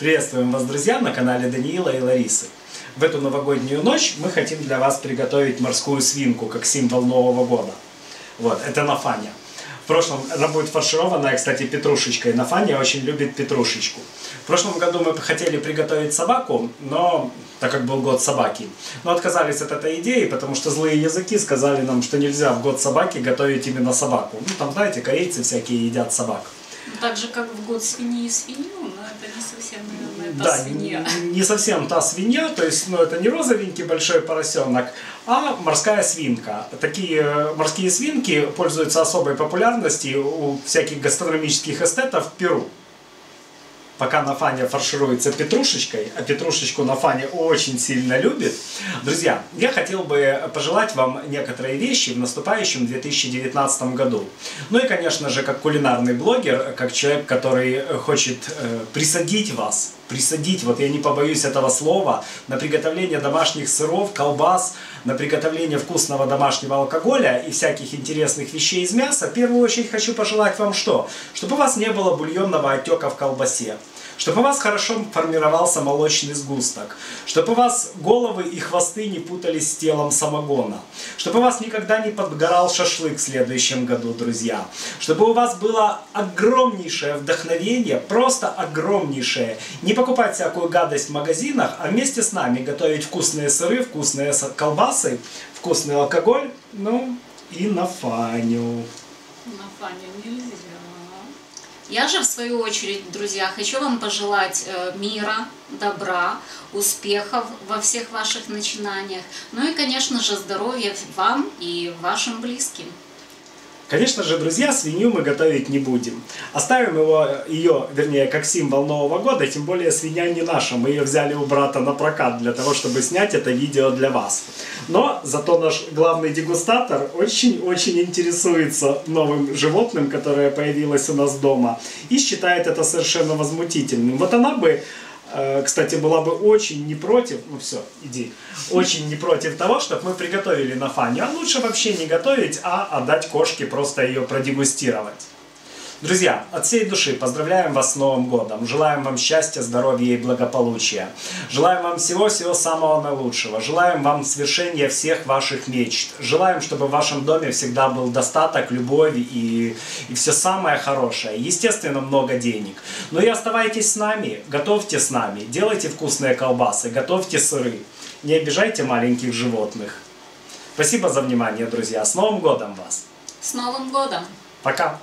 Приветствуем вас, друзья, на канале Даниила и Ларисы. В эту новогоднюю ночь мы хотим для вас приготовить морскую свинку, как символ Нового года. Вот, это нафаня. В прошлом она будет фаршированная, кстати, петрушечкой. Нафаня очень любит петрушечку. В прошлом году мы хотели приготовить собаку, но так как был год собаки, но отказались от этой идеи, потому что злые языки сказали нам, что нельзя в год собаки готовить именно собаку. Ну, там, знаете, корейцы всякие едят собак. Так же, как в год свиньи и свинью, но это не совсем, наверное, та Да, свинья. не, не совсем та свинья, то есть, ну, это не розовенький большой поросенок, а морская свинка. Такие э, морские свинки пользуются особой популярностью у всяких гастрономических эстетов в Перу. Пока Нафаня фаршируется петрушечкой, а петрушечку Нафаня очень сильно любит. Друзья, я хотел бы пожелать вам некоторые вещи в наступающем 2019 году. Ну и, конечно же, как кулинарный блогер, как человек, который хочет э, присадить вас, присадить, вот я не побоюсь этого слова, на приготовление домашних сыров, колбас, на приготовление вкусного домашнего алкоголя и всяких интересных вещей из мяса, в первую очередь хочу пожелать вам что? Чтобы у вас не было бульонного отека в колбасе. Чтобы у вас хорошо формировался молочный сгусток. Чтобы у вас головы и хвосты не путались с телом самогона. Чтобы у вас никогда не подгорал шашлык в следующем году, друзья. Чтобы у вас было огромнейшее вдохновение, просто огромнейшее. Не покупать всякую гадость в магазинах, а вместе с нами готовить вкусные сыры, вкусные колбасы, вкусный алкоголь, ну и на фаню. На Фаню нельзя. Я же, в свою очередь, друзья, хочу вам пожелать э, мира, добра, успехов во всех ваших начинаниях. Ну и, конечно же, здоровья вам и вашим близким. Конечно же, друзья, свинью мы готовить не будем. Оставим его, ее, вернее, как символ Нового года, тем более свинья не наша. Мы ее взяли у брата на прокат для того, чтобы снять это видео для вас. Но зато наш главный дегустатор очень-очень интересуется новым животным, которое появилось у нас дома, и считает это совершенно возмутительным. Вот она бы кстати, была бы очень не против, ну все, иди, очень не против того, чтобы мы приготовили на фане. А лучше вообще не готовить, а отдать кошке просто ее продегустировать. Друзья, от всей души поздравляем вас с Новым годом. Желаем вам счастья, здоровья и благополучия. Желаем вам всего-всего самого наилучшего. Желаем вам свершения всех ваших мечт. Желаем, чтобы в вашем доме всегда был достаток, любовь и, и все самое хорошее. Естественно, много денег. Но и оставайтесь с нами, готовьте с нами, делайте вкусные колбасы, готовьте сыры. Не обижайте маленьких животных. Спасибо за внимание, друзья. С Новым годом вас. С Новым годом! Пока.